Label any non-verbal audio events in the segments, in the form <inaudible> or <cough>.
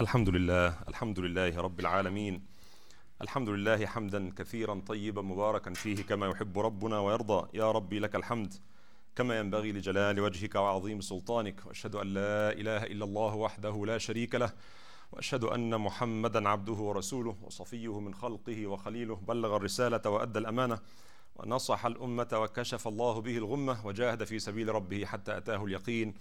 الحمد لله الحمد لله رب العالمين. الحمد لله حمدا كثيرا طيبا مباركا فيه كما يحب ربنا ويرضى. يا ربي لك الحمد كما ينبغي لجلال وجهك وعظيم سلطانك. وأشهد أن لا إله إلا الله وحده لا شريك له. وأشهد أن محمدا عبده ورسوله وصفيه من خلقه وخليله. بلغ الرسالة وأدى الأمانة ونصح الأمة وكشف الله به الغمة وجاهد في سبيل ربه حتى أتاه اليقين.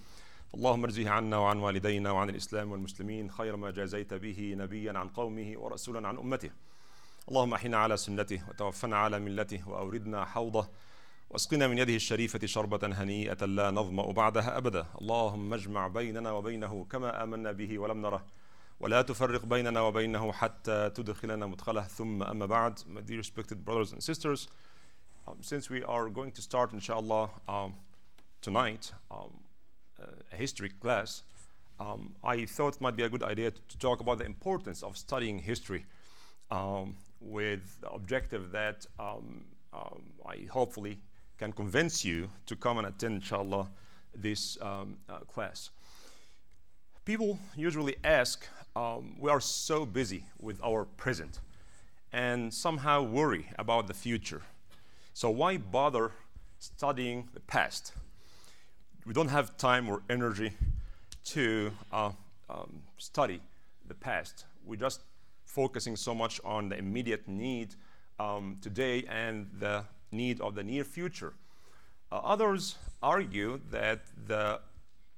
اللهم ارزه عنا وعن والدينا وعن الإسلام والمسلمين خير ما جازيت به نبيا عن قومه ورسولا عن أمته. اللهم إحنا على سنته وتوفنا على ملته وأوردنا حوضه واسقنا من يده الشريفة شربة هنيئة لا نظمأ بعدها أبدا. اللهم اجمع بيننا وبينه كما آمنا به ولم نره. ولا تفرق بيننا وبينه حتى تدخلنا مدخله. ثم أما بعد my dear respected brothers and sisters um, since we are going to start inshallah um, tonight um, a history class um, I thought it might be a good idea to talk about the importance of studying history um, with the objective that um, um, I hopefully can convince you to come and attend, inshallah, this um, uh, class. People usually ask, um, we are so busy with our present and somehow worry about the future. So why bother studying the past? We don't have time or energy to uh, um, study the past. We're just focusing so much on the immediate need um, today and the need of the near future. Uh, others argue that the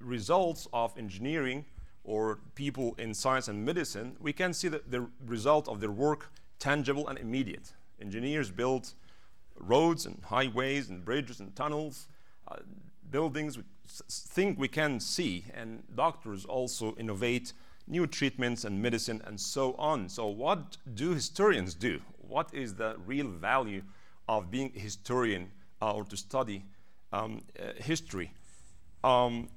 results of engineering or people in science and medicine, we can see the, the result of their work tangible and immediate. Engineers build roads and highways and bridges and tunnels, uh, buildings, things we can see, and doctors also innovate new treatments and medicine and so on. So, what do historians do? What is the real value of being a historian uh, or to study um, uh, history? Um,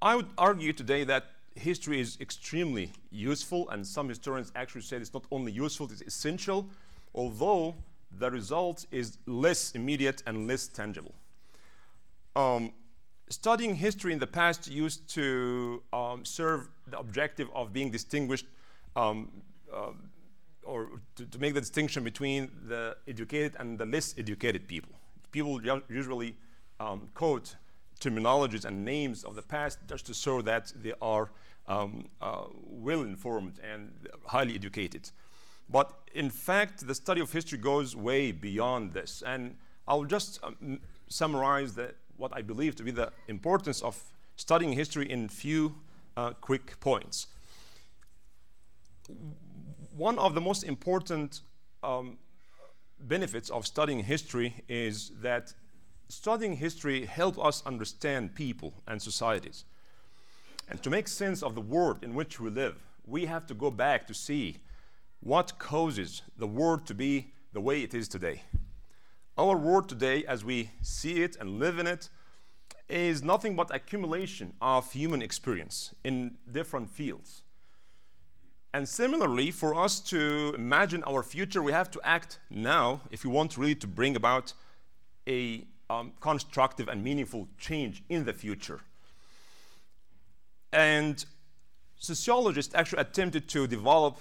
I would argue today that history is extremely useful, and some historians actually say it's not only useful, it's essential, although the result is less immediate and less tangible. Um, studying history in the past used to um, serve the objective of being distinguished um, uh, or to, to, make the distinction between the educated and the less educated people. People usually um, quote terminologies and names of the past just to show that they are um, uh, well informed and highly educated. But in fact, the study of history goes way beyond this. And I'll just um, summarize the, what I believe to be the importance of studying history in few uh, quick points. One of the most important um, benefits of studying history is that studying history helps us understand people and societies. And to make sense of the world in which we live, we have to go back to see what causes the world to be the way it is today. Our world today, as we see it and live in it, is nothing but accumulation of human experience in different fields. And similarly, for us to imagine our future, we have to act now if we want really to bring about a um, constructive and meaningful change in the future. And sociologists actually attempted to develop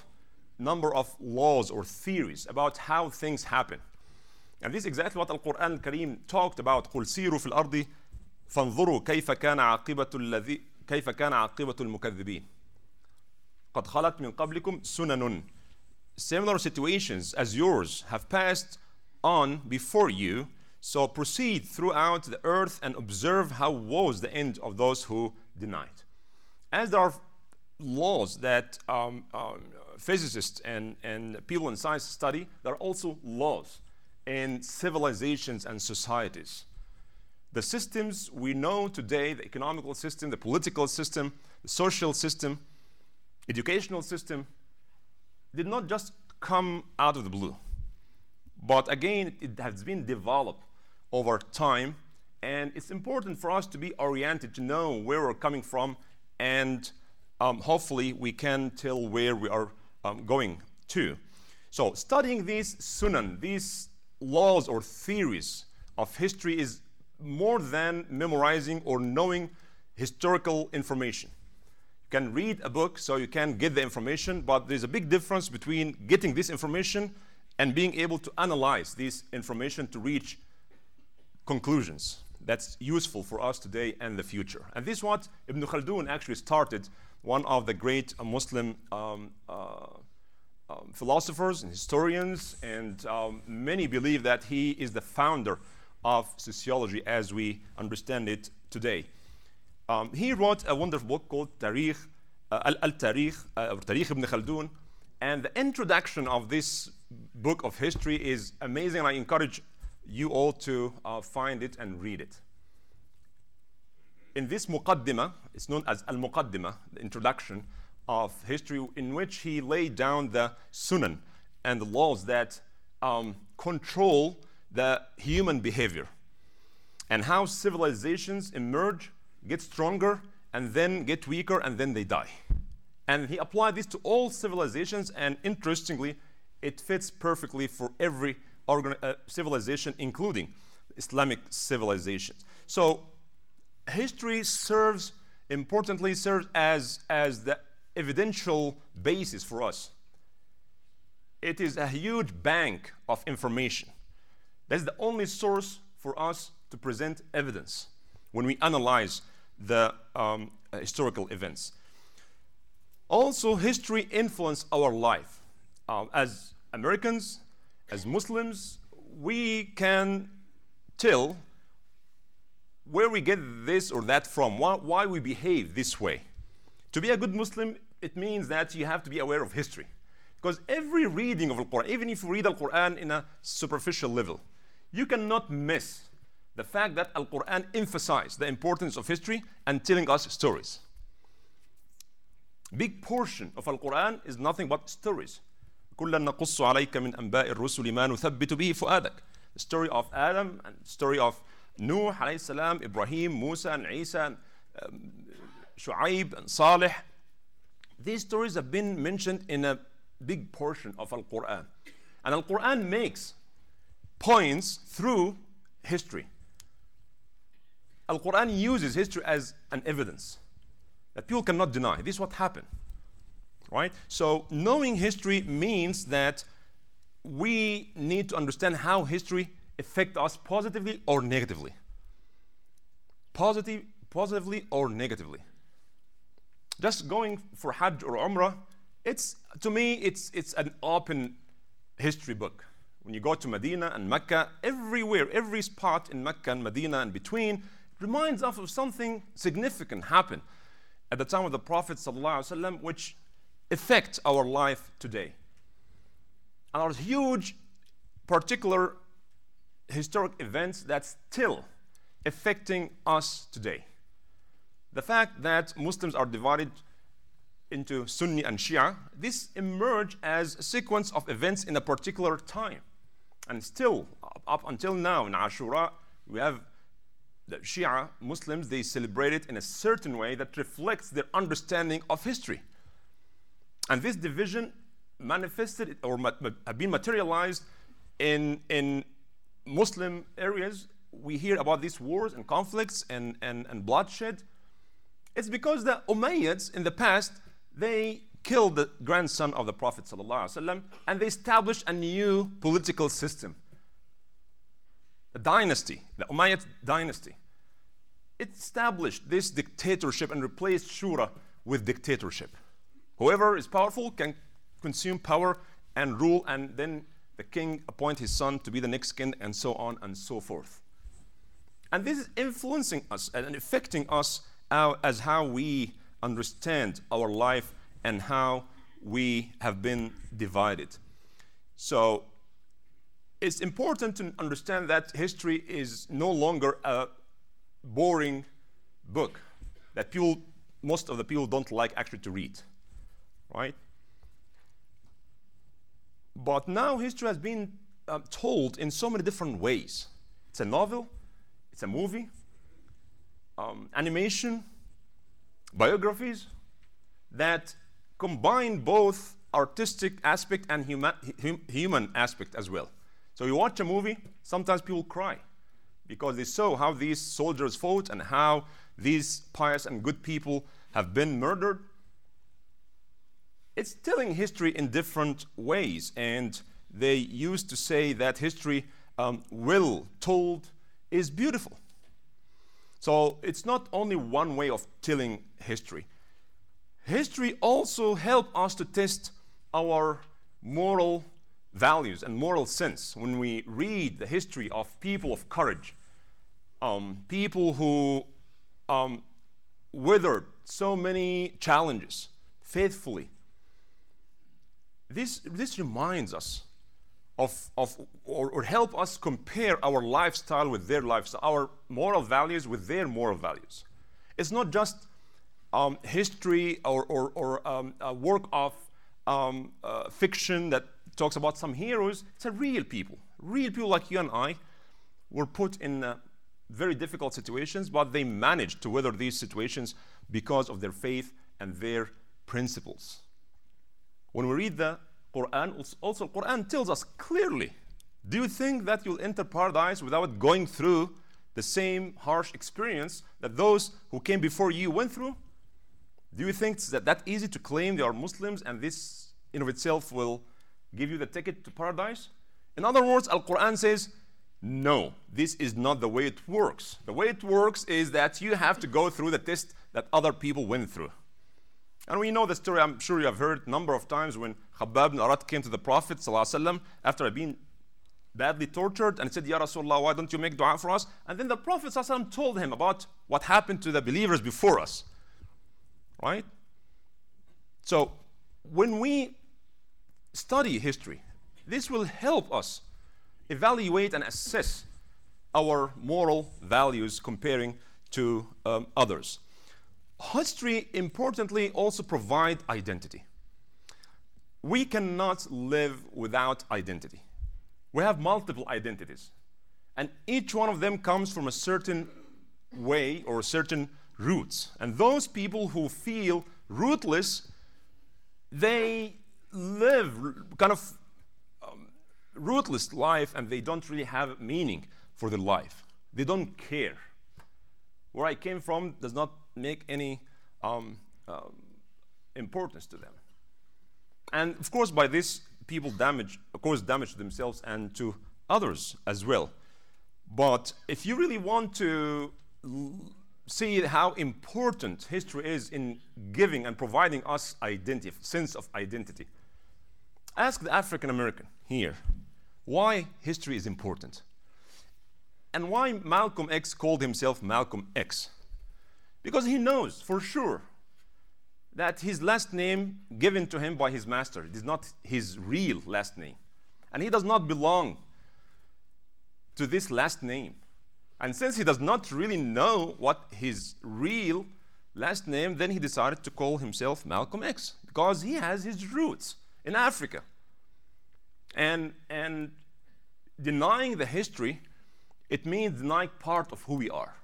a number of laws or theories about how things happen. And this is exactly what Al-Quran al-Karim talked about. قل سيروا في الأرض فانظروا كيف كان عاقبة الذي كيف كان عاقبة المكذبين. قد خلت من قبلكم سنن. Similar situations as yours have passed on before you. So proceed throughout the earth and observe how was the end of those who denied. As there are laws that um, um, physicists and, and people in science study, there are also laws in civilizations and societies. The systems we know today, the economical system, the political system, the social system, educational system, did not just come out of the blue. But again, it has been developed over time, and it's important for us to be oriented to know where we're coming from, and um, hopefully we can tell where we are um, going to. So, studying these sunan, these laws or theories of history is more than memorizing or knowing historical information. You can read a book so you can get the information, but there's a big difference between getting this information and being able to analyze this information to reach conclusions that's useful for us today and the future. And this is what Ibn Khaldun actually started, one of the great Muslim um, uh, um, philosophers and historians, and um, many believe that he is the founder of sociology as we understand it today. Um, he wrote a wonderful book called Tarikh, uh, Al-Tarikh, uh, or Tarikh ibn Khaldun, and the introduction of this book of history is amazing. and I encourage you all to uh, find it and read it. In this muqaddimah, it's known as al-muqaddimah, the introduction of history, in which he laid down the sunan and the laws that um, control the human behavior and how civilizations emerge, get stronger, and then get weaker, and then they die. And he applied this to all civilizations, and interestingly, it fits perfectly for every uh, civilization, including Islamic civilizations. So, history serves, importantly, serves as, as the evidential basis for us. It is a huge bank of information. That's the only source for us to present evidence when we analyze the um, historical events. Also, history influenced our life. Uh, as Americans, as Muslims, we can tell where we get this or that from, why, why we behave this way. To be a good Muslim, it means that you have to be aware of history. Because every reading of the Quran, even if you read the Quran in a superficial level, you cannot miss the fact that Al Quran emphasizes the importance of history and telling us stories. Big portion of Al Quran is nothing but stories. كلا نقص عليك من أنباء الرسل ما نثبت به فؤادك. The story of Adam and story of Nuh alayhi salam, Ibrahim, Musa and Isa, and, um, Shu'aib and Salih. These stories have been mentioned in a big portion of Al Quran. And Al Quran makes points through history. Al Quran uses history as an evidence that people cannot deny. This is what happened. Right? So, knowing history means that we need to understand how history affect us positively or negatively. Positive, positively or negatively. Just going for Hajj or Umrah, it's to me it's it's an open history book. When you go to Medina and Mecca, everywhere, every spot in Mecca and Medina and between reminds us of something significant happened at the time of the Prophet which affects our life today. And are huge, particular historic events that still affecting us today. The fact that Muslims are divided into Sunni and Shia, this emerged as a sequence of events in a particular time. And still, up until now, in Ashura, we have the Shia Muslims, they celebrate it in a certain way that reflects their understanding of history. And this division manifested or have been materialized in, in Muslim areas. We hear about these wars and conflicts and, and, and bloodshed. It's because the Umayyads in the past, they killed the grandson of the Prophet ﷺ, and they established a new political system. A dynasty, the Umayyad dynasty. It established this dictatorship and replaced Shura with dictatorship. Whoever is powerful can consume power and rule, and then the king appoint his son to be the next king, and so on and so forth. And this is influencing us and affecting us as how we understand our life and how we have been divided. So it's important to understand that history is no longer a boring book that people, most of the people don't like actually to read, right? But now history has been uh, told in so many different ways. It's a novel, it's a movie, um, animation, biographies that combine both artistic aspect and huma- hum- human aspect as well. So you watch a movie, sometimes people cry because they saw how these soldiers fought and how these pious and good people have been murdered it's telling history in different ways. And they used to say that history, um, told, is beautiful. So it's not only one way of telling history. History also helps us to test our moral values and moral sense when we read the history of people of courage, um, people who um, weathered so many challenges faithfully. This, this reminds us of, of or, or help us compare our lifestyle with their lifestyle, our moral values with their moral values. It's not just um, history or, or, or um, a work of um, uh, fiction that talks about some heroes. It's a real people. Real people like you and I were put in uh, very difficult situations, but they managed to weather these situations because of their faith and their principles. When we read the Quran, also Quran tells us clearly, do you think that you'll enter paradise without going through the same harsh experience that those who came before you went through? Do you think that that easy to claim they are Muslims and this in of itself will give you the ticket to paradise? In other words, Al-Quran says, no, this is not the way it works. The way it works is that you have to go through the test that other people went through. And we know the story, I'm sure you have heard a number of times when Khabbab ibn came to the Prophet ﷺ after being badly tortured and said, Ya Rasulullah, why don't you make dua for us? And then the Prophet ﷺ told him about what happened to the believers before us. Right? So when we study history, this will help us evaluate and assess our moral values comparing to um, others. History, importantly, also provide identity. We cannot live without identity. We have multiple identities, and each one of them comes from a certain way or certain roots. And those people who feel rootless, they live kind of um, rootless life and they don't really have meaning for their life. They don't care. Where I came from does not make any um, um, importance to them. And of course, by this, people damage, of course, damage to themselves and to others as well. But if you really want to see how important history is in giving and providing us identity, sense of identity, ask the African American here why history is important and why Malcolm X called himself Malcolm X. Because he knows for sure that his last name given to him by his master is not his real last name. And he does not belong to this last name. And since he does not really know what his real last name, then he decided to call himself Malcolm X because he has his roots in Africa. And, and denying the history, it means denying part of who we are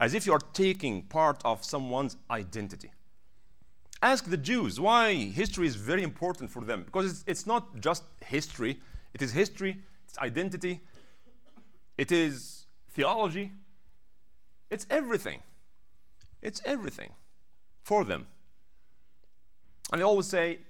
as if you are taking part of someone's identity. Ask the Jews why history is very important for them. Because it's, it's not just history, it is history, it's identity, it is theology, it's everything. It's everything for them. And they always say,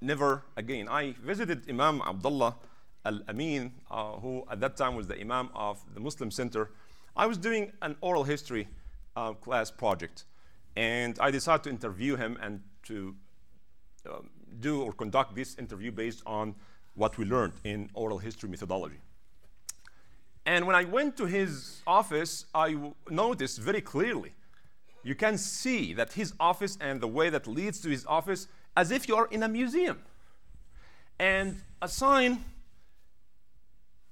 never again. I visited Imam Abdullah Al Amin, uh, who at that time was the Imam of the Muslim Center I was doing an oral history uh, class project, and I decided to interview him and to um, do or conduct this interview based on what we learned in oral history methodology. And when I went to his office, I noticed very clearly, you can see that his office and the way that leads to his office as if you are in a museum. And a sign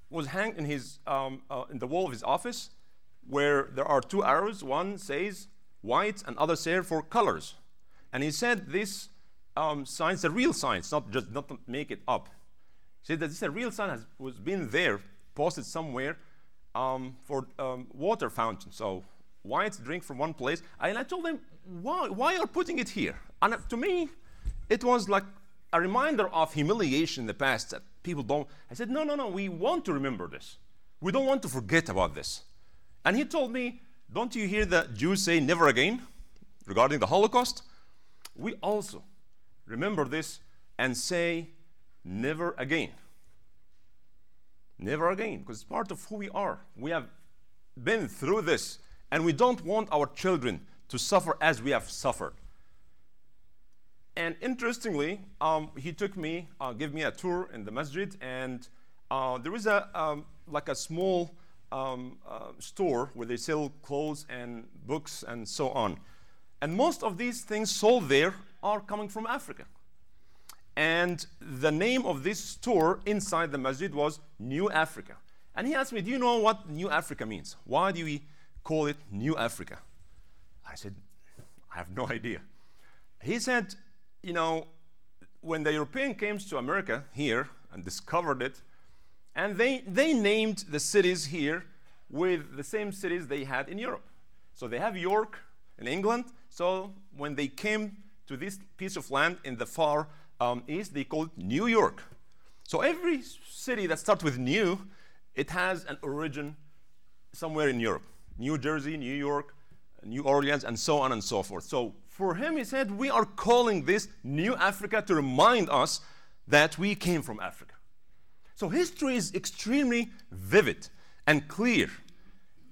was hanged in, his, um, uh, in the wall of his office where there are two arrows. One says white and other say for colors. And he said this um, science, a real science, not just not make it up. He said that this a real sign has was been there, posted somewhere um, for um, water fountain. So white drink from one place. And I told them, why, why are putting it here? And to me, it was like a reminder of humiliation in the past that people don't. I said, no, no, no, we want to remember this. We don't want to forget about this. And he told me, Don't you hear the Jews say never again regarding the Holocaust? We also remember this, and say, never again. Never again, because it's part of who we are. We have been through this, and we don't want our children to suffer as we have suffered. And interestingly, um, he took me, uh, gave me a tour in the masjid, and uh, there is a um, like a small um, uh, store where they sell clothes and books and so on. And most of these things sold there are coming from Africa. And the name of this store inside the masjid was New Africa. And he asked me, Do you know what New Africa means? Why do we call it New Africa? I said, I have no <laughs> idea. He said, You know, when the European came to America here and discovered it, and they, they named the cities here with the same cities they had in Europe. So they have York in England. So when they came to this piece of land in the far um, east, they called it New York. So every city that starts with new, it has an origin somewhere in Europe. New Jersey, New York, New Orleans, and so on and so forth. So for him, he said, we are calling this New Africa to remind us that we came from Africa. So history is extremely vivid and clear.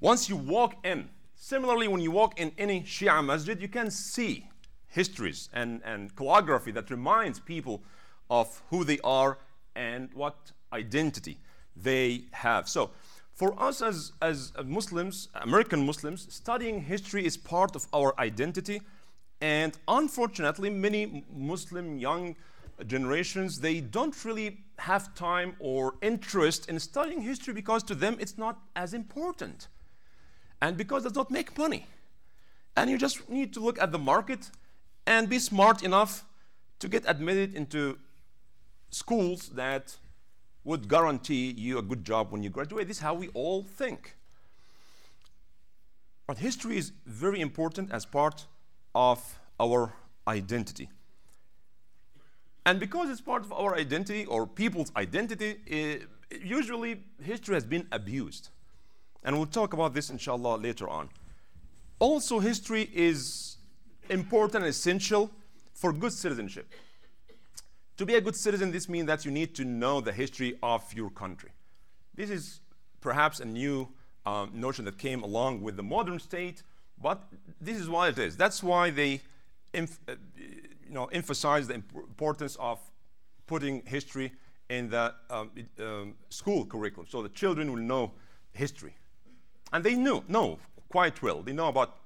Once you walk in, similarly, when you walk in any Shia masjid, you can see histories and, and calligraphy that reminds people of who they are and what identity they have. So, for us as, as Muslims, American Muslims, studying history is part of our identity. And unfortunately, many Muslim young generations, they don't really have time or interest in studying history because to them it's not as important. And because it does not make money. And you just need to look at the market and be smart enough to get admitted into schools that would guarantee you a good job when you graduate. This is how we all think. But history is very important as part of our identity. And because it's part of our identity or people's identity, it, usually history has been abused. And we'll talk about this, inshallah, later on. Also, history is important and essential for good citizenship. To be a good citizen, this means that you need to know the history of your country. This is perhaps a new um, notion that came along with the modern state, but this is why it is. That's why they uh, you know, emphasize the importance of putting history in the um, um, school curriculum so the children will know history. And they knew, know quite well. They know about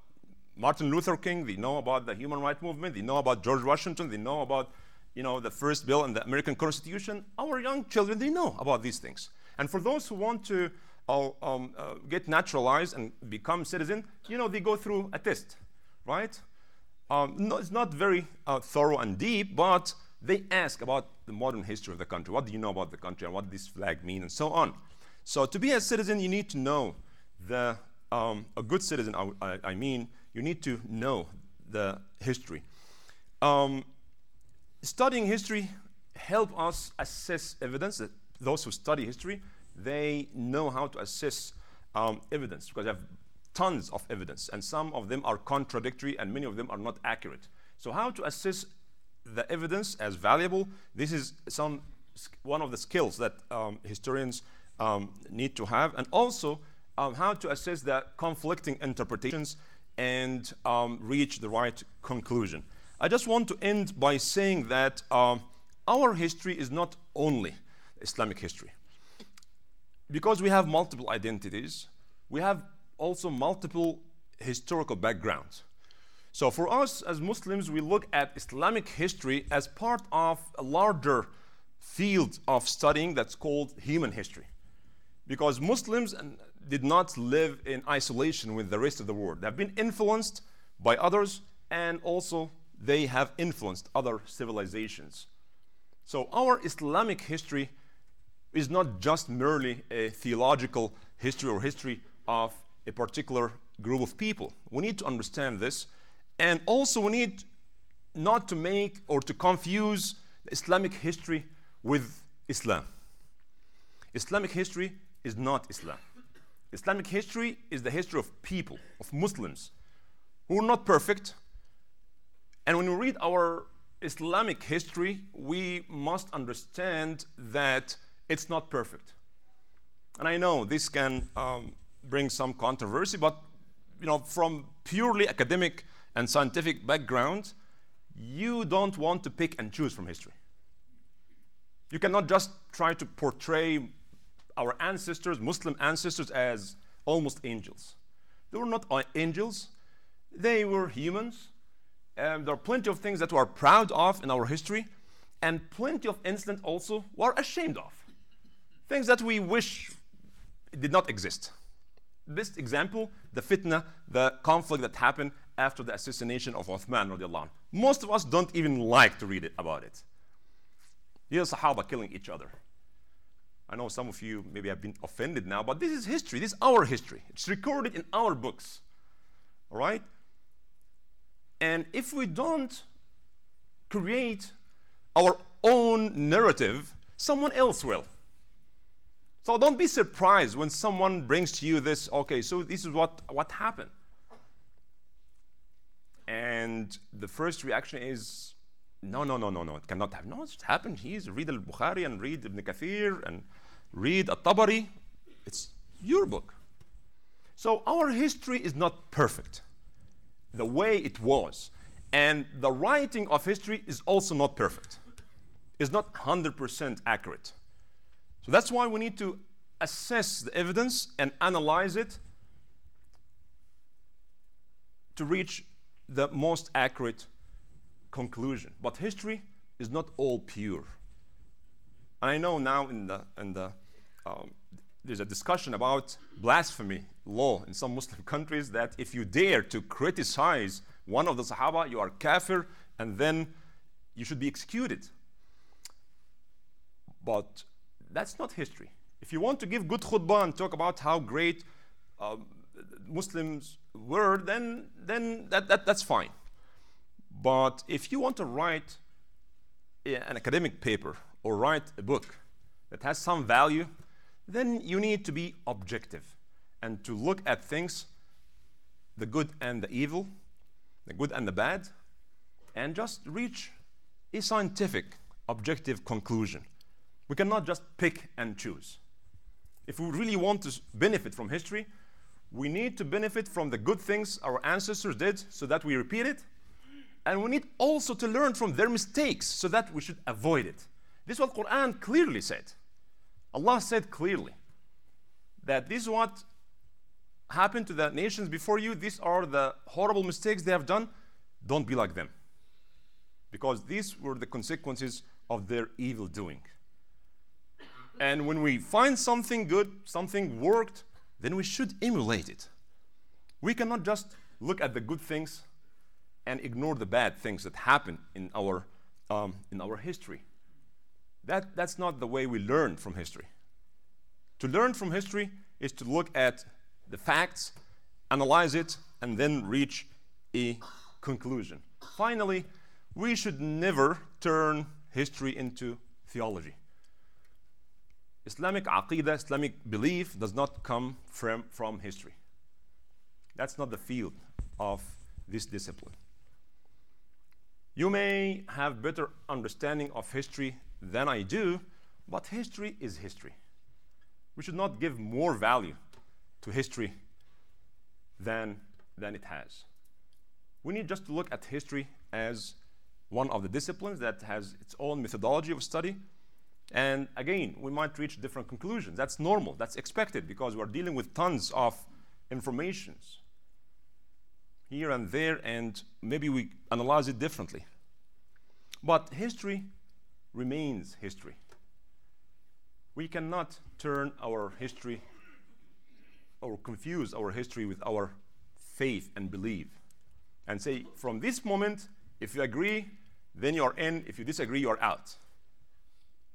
Martin Luther King, they know about the human rights movement, they know about George Washington, they know about you know, the first bill in the American Constitution. Our young children, they know about these things. And for those who want to uh, um, uh, get naturalized and become citizen, you know, they go through a test, right? Um, no, it's not very uh, thorough and deep, but they ask about the modern history of the country. What do you know about the country and what this flag mean and so on. So to be a citizen, you need to know the, um, a good citizen, I, I, I, mean, you need to know the history. Um, studying history help us assess evidence. Those who study history, they know how to assess um, evidence because they have tons of evidence, and some of them are contradictory, and many of them are not accurate. So, how to assess the evidence as valuable? This is some one of the skills that um, historians um, need to have, and also um, how to assess the conflicting interpretations and um, reach the right conclusion. I just want to end by saying that um, our history is not only Islamic history. Because we have multiple identities, we have also multiple historical backgrounds. So for us as Muslims, we look at Islamic history as part of a larger field of studying that's called human history. Because Muslims uh, did not live in isolation with the rest of the world. They have been influenced by others and also they have influenced other civilizations. So our Islamic history is not just merely a theological history or history of a particular group of people. We need to understand this. And also, we need not to make or to confuse Islamic history with Islam. Islamic history is not Islam. Islamic history is the history of people, of Muslims, who are not perfect. And when we read our Islamic history, we must understand that it's not perfect. And I know this can um, bring some controversy, but you know, from purely academic and scientific background, you don't want to pick and choose from history. You cannot just try to portray our ancestors, Muslim ancestors, as almost angels. They were not angels, they were humans. Um, there are plenty of things that we are proud of in our history, and plenty of incidents also we're ashamed of. Things that we wish did not exist. This example, the fitna, the conflict that happened after the assassination of Uthman radiallahu Most of us don't even like to read it about it. These Sahaba killing each other. I know some of you maybe have been offended now, but this is history. This is our history. It's recorded in our books. All right? And if we don't create our own narrative, someone else will. So don't be surprised when someone brings to you this, okay, so this is what, what happened. And the first reaction is, no, no, no, no, no, it cannot happen. No, it's happened. He's read Al Bukhari and read Ibn Kathir and read At Tabari. It's your book. So our history is not perfect the way it was. And the writing of history is also not perfect, it's not 100% accurate. So that's why we need to assess the evidence and analyze it to reach the most accurate conclusion. But history is not all pure. And I know now in the, in the um, there's a discussion about blasphemy law in some Muslim <laughs> countries that if you dare to criticize one of the Sahaba, you are kafir and then you should be executed. But that's not history. If you want to give good khutbah and talk about how great um, Muslims were, then, then that, that, that's fine. But if you want to write an academic paper or write a book that has some value, then you need to be objective and to look at things, the good and the evil, the good and the bad, and just reach a scientific, objective conclusion. We cannot just pick and choose. If we really want to benefit from history, we need to benefit from the good things our ancestors did so that we repeat it. And we need also to learn from their mistakes so that we should avoid it. This is what Quran clearly said. Allah said clearly that this is what happened to the nations before you. These are the horrible mistakes they have done. Don't be like them. Because these were the consequences of their evil doing. And when we find something good, something worked, then we should emulate it. We cannot just look at the good things and ignore the bad things that happen in our, um, in our history. That, that's not the way we learn from history. To learn from history is to look at the facts, analyze it, and then reach a conclusion. Finally, we should never turn history into theology. Islamic aqidah, Islamic belief does not come from, from history. That's not the field of this discipline. You may have better understanding of history than I do, but history is history. We should not give more value to history than, than it has. We need just to look at history as one of the disciplines that has its own methodology of study. And again, we might reach different conclusions. That's normal, that's expected because we're dealing with tons of informations here and there, and maybe we analyze it differently. But history remains history. We cannot turn our history or confuse our history with our faith and belief and say, from this moment, if you agree, then you're in. If you disagree, you're out.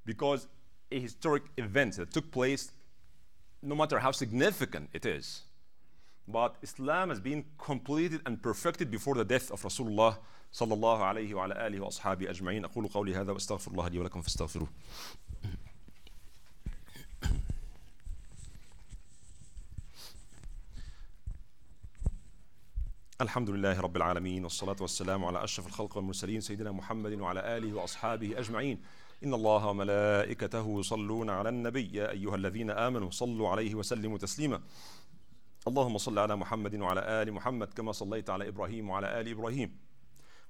Because a historic event that took place, no matter how significant it is, but Islam has been completed and perfected before the death of Rasulullah صلى الله عليه وعلى آله وأصحابه أجمعين أقول قولي هذا وأستغفر الله لي ولكم فاستغفروه. الحمد لله رب العالمين والصلاة والسلام على أشرف الخلق والمرسلين سيدنا محمد وعلى آله وأصحابه أجمعين إن الله وملائكته يصلون على النبي يا أيها الذين آمنوا صلوا عليه وسلموا تسليما. اللهم صل على محمد وعلى آل محمد كما صليت على إبراهيم وعلى آل إبراهيم.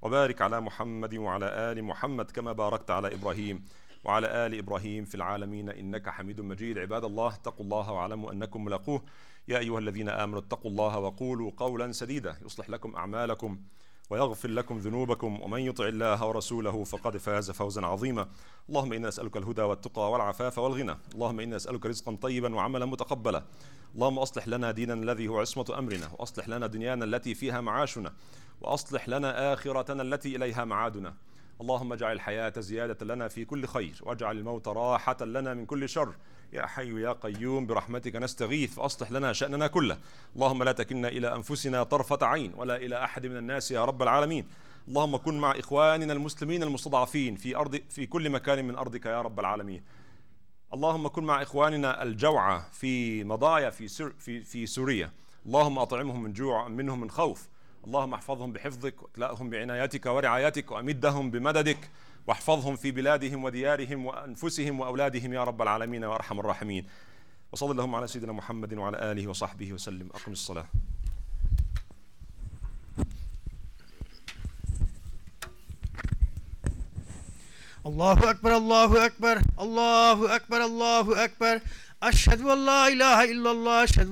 وبارك على محمد وعلى آل محمد كما باركت على إبراهيم. وعلى آل إبراهيم في العالمين إنك حميد مجيد. عباد الله اتقوا الله واعلموا أنكم ملاقوه. يا أيها الذين آمنوا اتقوا الله وقولوا قولا سديدا. يصلح لكم أعمالكم. ويغفر لكم ذنوبكم ومن يطع الله ورسوله فقد فاز فوزا عظيما. اللهم إنا نسألك الهدى والتقى والعفاف والغنى. اللهم إنا نسألك رزقا طيبا وعملا متقبلا. اللهم أصلح لنا ديننا الذي هو عصمة أمرنا وأصلح لنا دنيانا التي فيها معاشنا وأصلح لنا آخرتنا التي إليها معادنا. اللهم اجعل الحياة زيادة لنا في كل خير واجعل الموت راحة لنا من كل شر. يا حي يا قيوم برحمتك نستغيث فأصلح لنا شأننا كله. اللهم لا تكلنا إلى أنفسنا طرفة عين ولا إلى أحد من الناس يا رب العالمين. اللهم كن مع إخواننا المسلمين المستضعفين في أرض في كل مكان من أرضك يا رب العالمين. اللهم كن مع إخواننا الجوعى في مضايا في سر في في سوريا. اللهم أطعمهم من جوع منهم من خوف. اللهم احفظهم بحفظك واكلأهم بعنايتك ورعايتك وأمدهم بمددك واحفظهم في بلادهم وديارهم وأنفسهم وأولادهم يا رب العالمين وأرحم الراحمين. وصل اللهم على سيدنا محمد وعلى آله وصحبه وسلم. أقم الصلاة. Allahu Ekber, Allahu Ekber, Allahu Ekber, Allahu Ekber. Eşhedü en la ilahe illallah, eşhedü